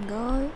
唔该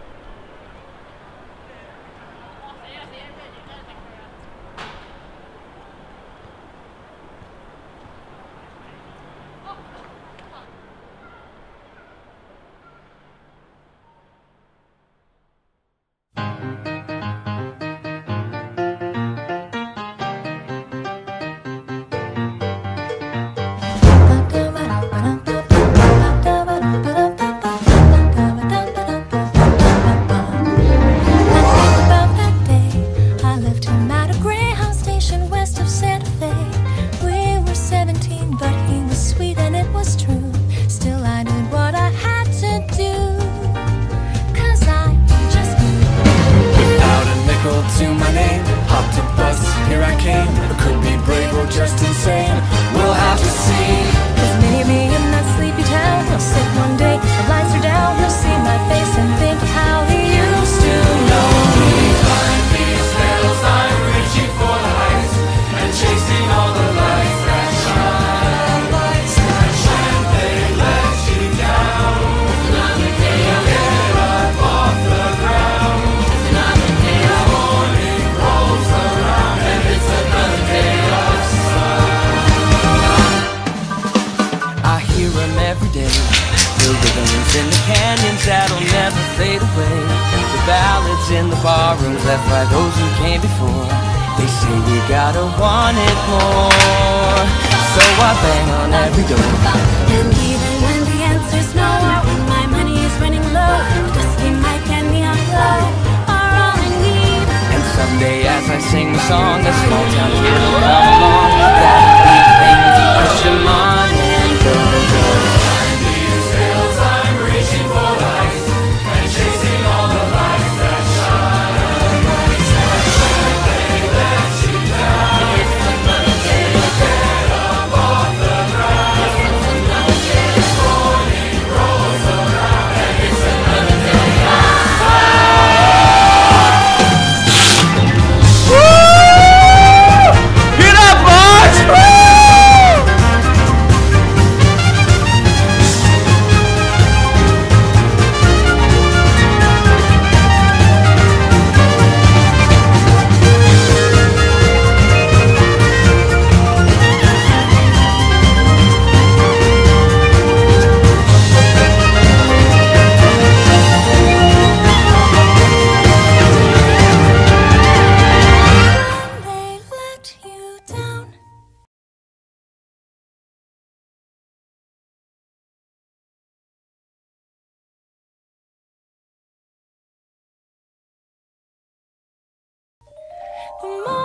the rhythms in the canyons that'll never fade away. The ballads in the barrooms left by those who came before. They say we gotta want it more. So I bang on every door. And even when the answer's no, when my money is running low, just in my candy on glow are all I need. And someday as I sing the song, a small town kid will come along. The more